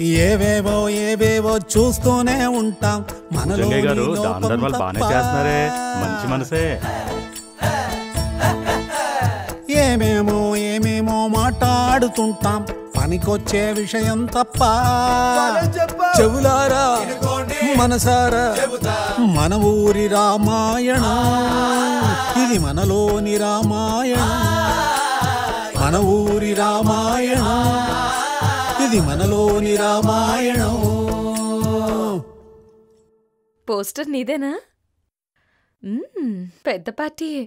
ఏవేవో ఏవేవో చూస్తూనే ఉంటాం. మనలో గారు బాగానే చేస్తున్నారే. మంచి మనసే. ఏమేమో ఏమేమో మాట్లాడుతుంటాం. పనికొచ్చే విషయం తప్ప చెవులారా మనసారా మన ఊరి రామాయణం. ఇది మనలోని రామాయణం. మన ఊరి రామాయణం. ఇది మనలోని రామాయణం. పోస్టర్ నీదేనా? పెద్ద పార్టీ.